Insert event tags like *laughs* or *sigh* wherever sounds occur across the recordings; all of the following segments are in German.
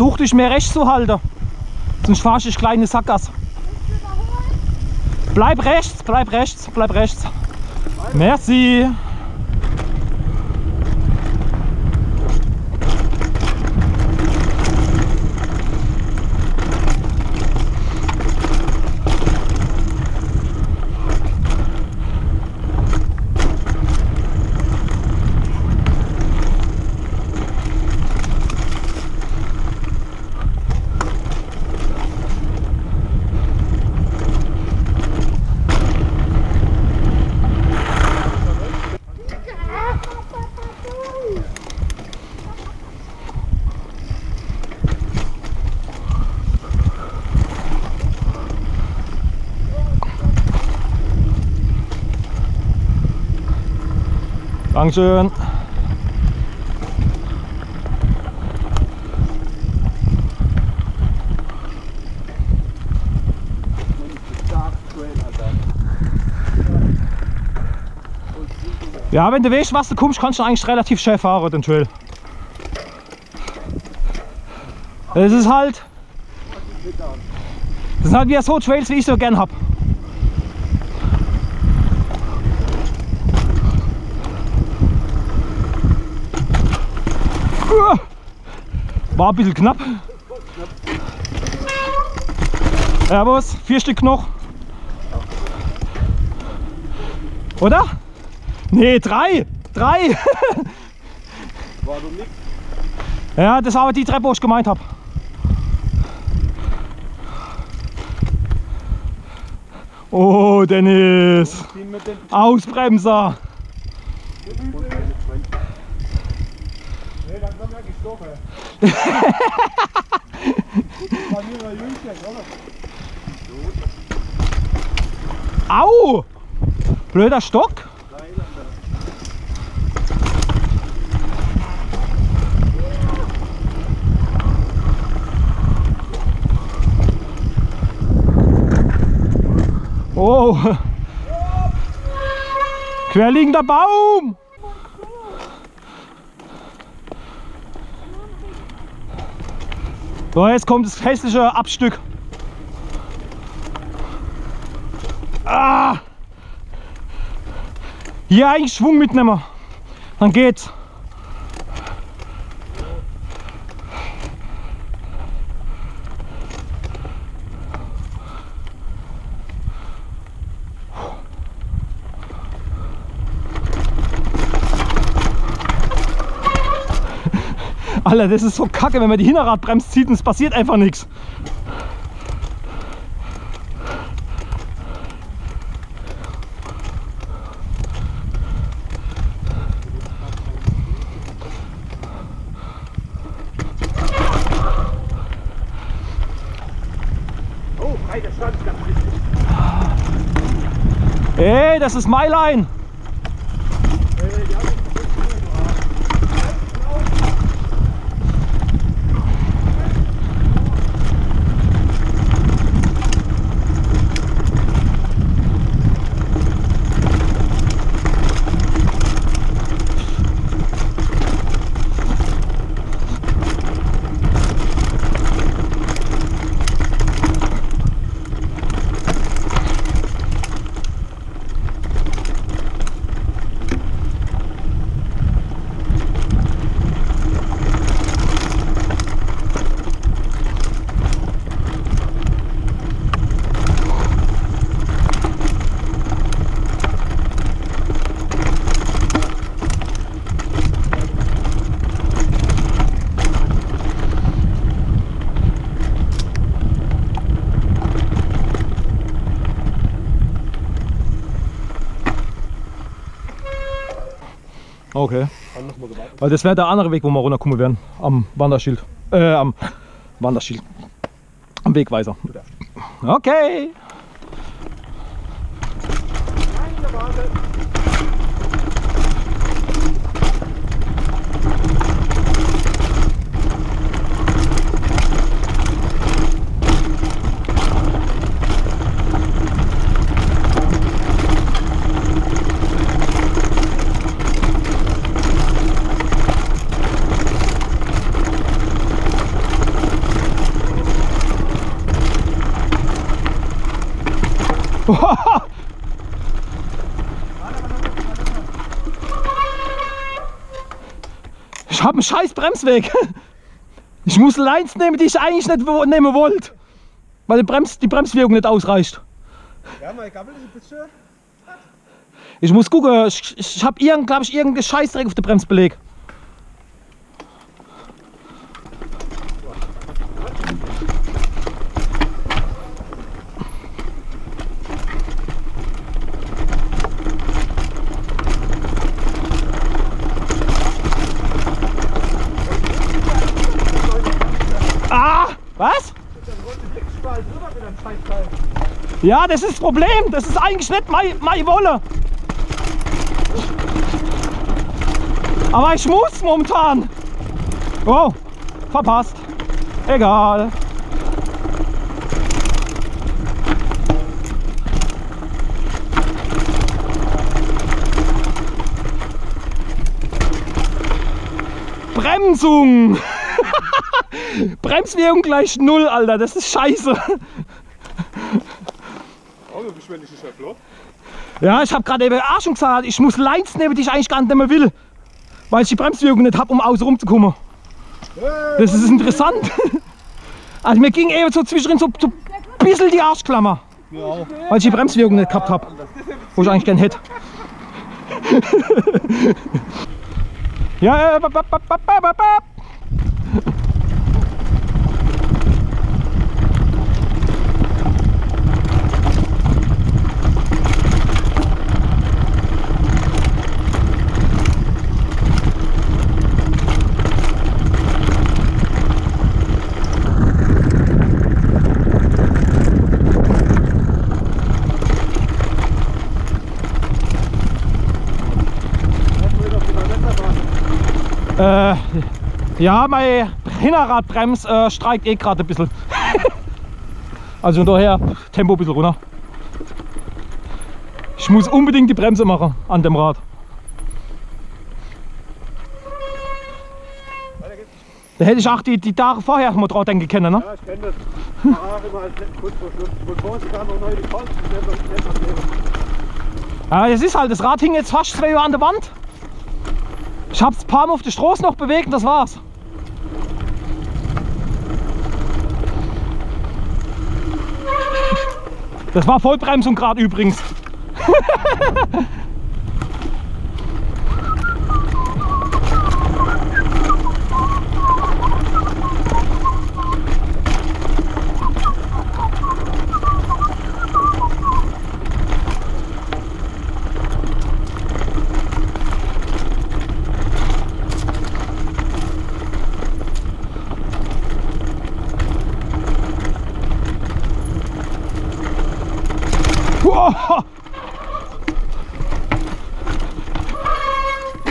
Versuch dich mehr rechts zu halten. Sonst fahrst du kleine Sackgasse. Bleib rechts, bleib rechts, bleib rechts. Merci. Dankeschön. Ja, wenn du weißt, was du kommst, kannst du eigentlich relativ schnell fahren, den Trail. Es ist halt. Das sind halt wieder so Trails, wie ich so gern hab. War ein bisschen knapp. Servus, vier Stück noch. Oder? Nee, drei. Drei. War *laughs* nix. Ja, das war die Treppe, wo ich gemeint habe. Oh, Dennis. Ziehen dann kommen wir gestochen. War nur ein Jüngchen, oder? Au! Blöder Stock. Oh! Querliegender Baum! So, jetzt kommt das hässliche Abstück. Ah! Hier eigentlich Schwung mitnehmen. Dann geht's. Alter, das ist so kacke, wenn man die Hinterradbremse zieht und es passiert einfach nichts. Oh. Ey, das ist my line. Okay. Weil das wäre der andere Weg, wo wir runterkommen werden. Am Wanderschild. Äh, am Wanderschild. Am Wegweiser. Okay. Nein, gewartet. Ich habe einen scheiß Bremsweg. Ich muss Lines nehmen, die ich eigentlich nicht nehmen wollte. Weil die, Brems, die Bremswirkung nicht ausreicht. Ja, mein Gabel ist ein bisschen. Ich muss gucken, ich, ich habe irgend, glaube ich, irgendeinen Scheißdreck auf dem Bremsbeleg. Ah, was? Dann rollt die Blickspalt drüber mit einem Scheißteil. Ja, das ist das Problem. Das ist eigentlich nicht meine, Wolle. Aber ich muss momentan. Oh, verpasst. Egal. Bremsung. *laughs* Bremswirkung gleich null, Alter. Das ist scheiße. Wenn ich nicht mehr flott. Ja, ich habe gerade eben auch schon gesagt, ich muss Lines nehmen, die ich eigentlich gar nicht mehr will. Weil ich die Bremswirkung nicht habe, um außen rumzukommen. Das ist interessant. *laughs* Also mir ging eben so zwischendrin so, so ein bisschen die Arschklammer. Ja. Weil ich die Bremswirkung nicht gehabt habe. Wo ich eigentlich gern hätte. *laughs* ja, äh, bap, bap, bap, bap, bap, bap. Äh, ja, mein Hinterradbrems äh, streikt eh gerade ein bisschen. *laughs* also daher Tempo ein bisschen runter. Ich muss unbedingt die Bremse machen an dem Rad. Da hätte ich auch die, die Tage vorher mal dran denken können. Ne? Ja, ich kenne das. Ach, immer als kurz vor Schluss. Und vor uns sogar noch neu die Kosten. Ich mehr leben. Ja, es ist halt, das Rad hing jetzt fast zwei Jahre an der Wand. Ich hab's ein paar Mal auf der Straße noch bewegt und das war's. Das war Vollbremsung gerade übrigens. *laughs*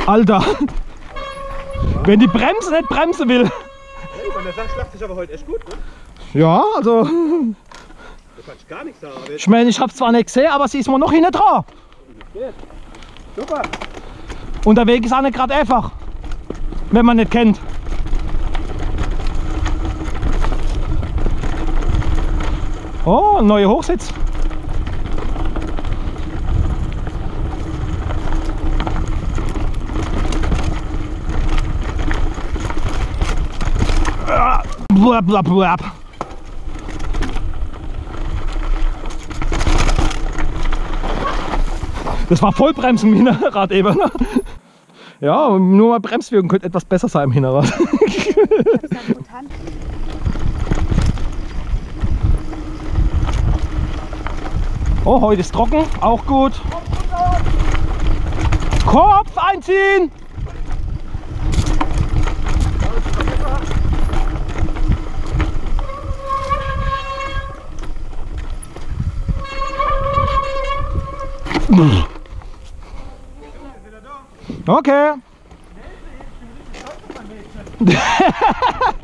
Alter. Wenn die Bremse nicht bremsen will. Hey, von der Sache schlacht sich aber heute echt gut, ne? Ja, also. Da kann ich gar nichts sagen. Ich meine, ich habe zwar nicht gesehen, aber sie ist mir noch hinten dran. Super. Und der Weg ist auch nicht gerade einfach. Wenn man nicht kennt. Oh, neuer Hochsitz. Blab, blab, blab. Das war Vollbremsung im Hinterrad eben. ne? Ja, nur mal Bremswirkung könnte etwas besser sein im Hinterrad. Oh, heute ist trocken, auch gut. Kopf einziehen! Okay. *laughs* *laughs*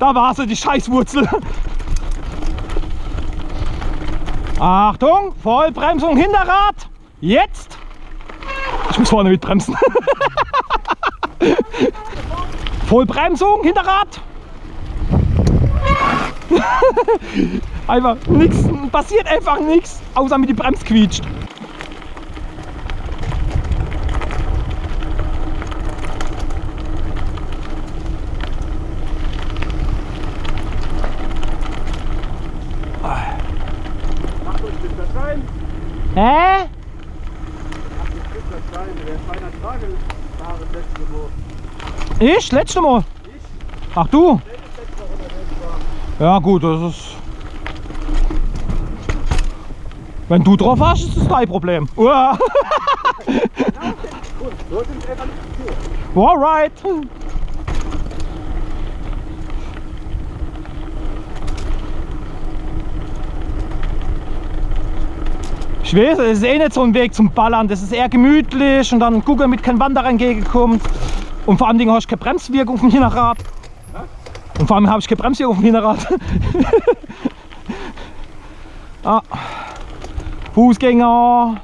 Da war sie, die Scheißwurzel. Achtung, Vollbremsung, Hinterrad. Jetzt. Ich muss vorne mitbremsen. *laughs* Vollbremsung, Hinterrad. *laughs* einfach nichts, passiert einfach nichts, außer mit die Brems quietscht. Macht euch den Verschein. Hä? Macht den Verschein. Der feiner Tragelfahrer letzte Woche. Ich? Letzte Mal? Ich? Ach du? Ja gut, das ist... Wenn du drauf hast, ist das dein Problem. *laughs* Uah. Alright. Ich weiß, es ist eh nicht so ein Weg zum Ballern. Das ist eher gemütlich und dann gucken, damit kein Wanderer entgegenkommt. Und vor allem hast du keine Bremswirkung vom Hinterrad. Und vor allem habe ich keine Bremswirkung vom Hinterrad. *laughs* ah. Fußgänger.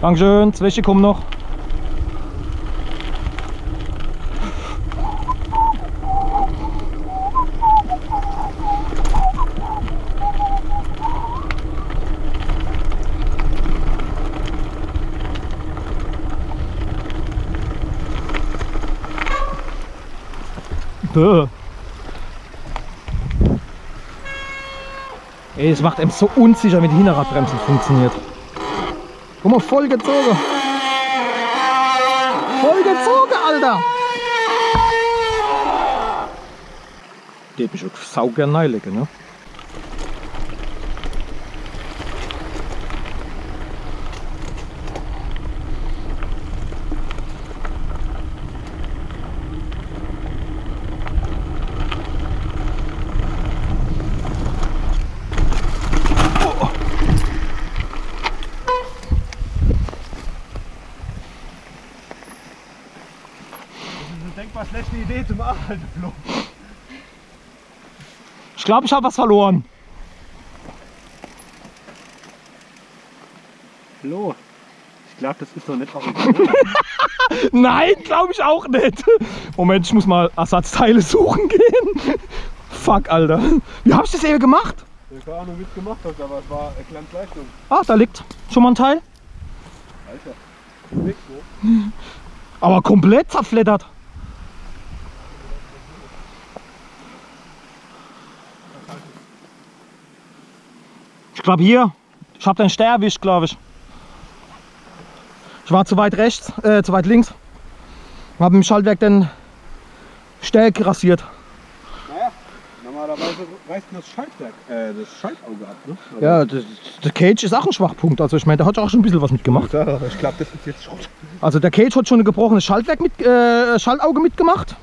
Dankeschön, zwei kommen noch. Macht einem so unsicher, wenn die Hinterradbremse funktioniert. Guck mal, voll gezogen. Voll gezogen, Alter. Die hat mich auch saugern neilegen, ne? Das ist eine denkbar schlechte Idee zum Arbeiten, Flo. Ich glaube, ich habe was verloren. Flo, ich glaube, das ist doch nicht auch *laughs* Nein, glaube ich auch nicht. Moment, ich muss mal Ersatzteile suchen gehen. Fuck, Alter. Wie habe ich das eben gemacht? Keine Ahnung, wie es gemacht hast, aber es war eine kleine Leistung. Ah, da liegt schon mal ein Teil. Alter. Nix so. Aber komplett zerfleddert. Ich glaube hier. Ich habe den Stern erwischt, glaube ich. Ich war zu weit rechts, äh, zu weit links. Habe im Schaltwerk den Stern rasiert. Naja, normalerweise reißt das Schaltwerk, äh, das Schaltauge ab, ne? Also- Ja, das, der Cage ist auch ein Schwachpunkt. Also ich meine, der hat auch schon ein bisschen was mitgemacht. Ja, ich glaube, das ist jetzt Schrott. Also der Cage hat schon ein gebrochenes Schaltwerk mit, äh, Schaltauge mitgemacht.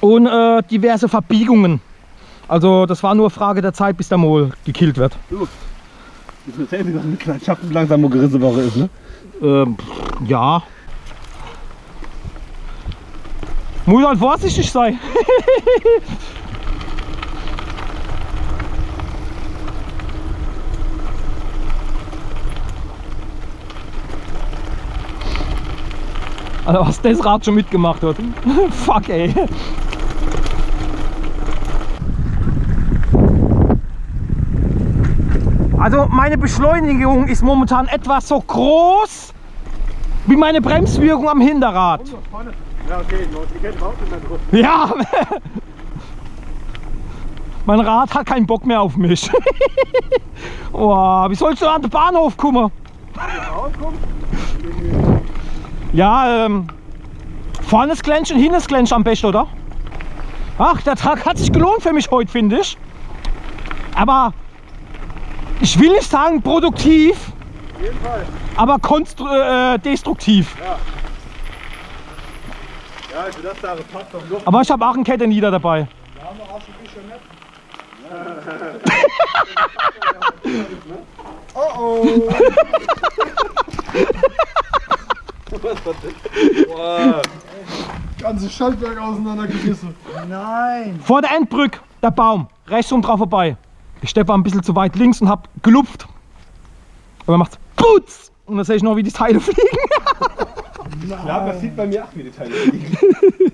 Und äh, diverse Verbiegungen. Also das war nur Frage der Zeit, bis der Mol gekillt wird. Du, das ist mir dass mit kleinen Schatten langsam eine gerisse Woche ist, ne? Ähm, ja. Muss halt vorsichtig sein. *laughs* Also was das Rad schon mitgemacht hat. *laughs* Fuck ey. Also meine Beschleunigung ist momentan etwas so groß wie meine Bremswirkung am Hinterrad. Ja, mein Rad hat keinen Bock mehr auf mich. *laughs* oh, wie sollst du an den Bahnhof kommen? Ja, ähm, vorne das Glänzchen, hinten das Glänzchen am besten, oder? Ach, der Tag hat sich gelohnt für mich heute, finde ich. Aber ich will nicht sagen produktiv, aber konstru äh, destruktiv. Ja, also das da passt doch noch. Aber ich habe auch einen Kettenlieder dabei. Da haben wir auch schon bisschen nett. *laughs* Oh oh! Boah. *laughs* Ganze Schaltwerk auseinandergerissen. Nein. Vor der Endbrücke, der Baum, rechts rum drauf vorbei. Ich steppe ein bisschen zu weit links und hab gelupft. Aber macht's Putz! Und dann sehe ich noch, wie die Teile *laughs* fliegen. Ja, das sieht bei mir auch, wie die Teile liegen.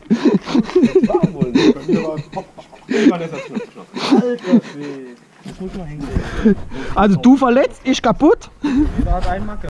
Das *laughs* war wohl nicht. Bei mir war. Irgendwann ist das Schluss. Alter Schwede. Das muss man hinkriegen. Also du verletzt, ich kaputt. Da hat ein Macke.